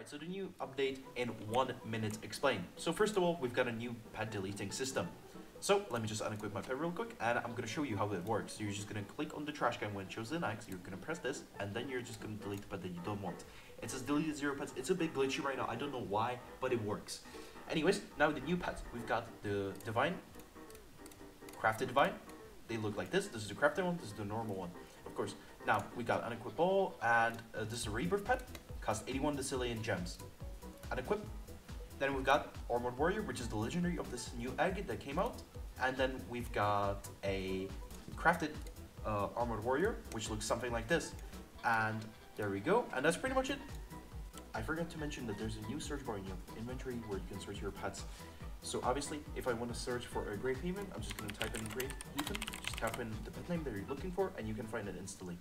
Alright, so the new update in one minute explain. So first of all, we've got a new pet deleting system. So let me just unequip my pet real quick and I'm gonna show you how it works. So you're just gonna click on the trash can when it shows the X, you're gonna press this, and then you're just gonna delete the pet that you don't want. It says deleted zero pets. It's a bit glitchy right now, I don't know why, but it works. Anyways, now the new pets. We've got the divine, crafted divine. They look like this. This is the crafted one, this is the normal one. Of course. Now we got unequip all, and uh, this is a rebirth pet. Cost 81 decillion gems. Unequip. Then we've got Armored Warrior, which is the legendary of this new egg that came out. And then we've got a crafted uh, Armored Warrior, which looks something like this. And there we go. And that's pretty much it. I forgot to mention that there's a new search bar in your inventory where you can search your pets. So obviously, if I want to search for a Grave Haven, I'm just going to type in Grave Haven, just type in the pet name that you're looking for, and you can find it instantly.